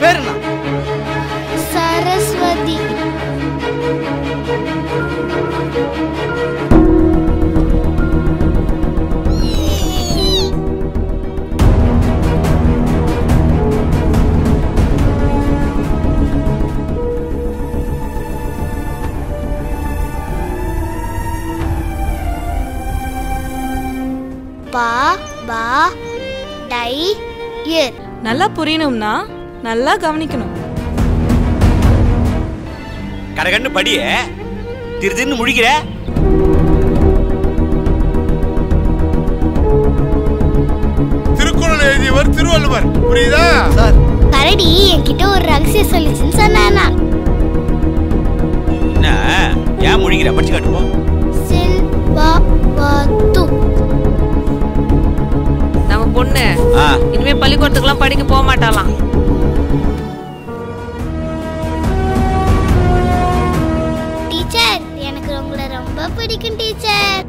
பேர் என்ன சரஸ்வதி பா பா டை இயர் நல்லா புரியணும்னா நல்லா கவனிக்கணும். கடகன்னு படிய. திருதின்னு முழிக்கிற. திருக்குறள் எழுதியவர் திருவள்ளுவர். புரியுதா? சார். கரடி என்கிட்ட ஒரு ரகசியம் சொல்லிச்சுன்னு சொன்னானா. என்ன? ஏன் முழிக்கிற? படிச்சு காட்டுவோம் இனிமேல் இனிமே பள்ளிக்கூடத்துக்குலாம் படிக்க போக மாட்டாளாம். டீச்சர் எனக்கு உங்களை ரொம்ப பிடிக்கும் டீச்சர்.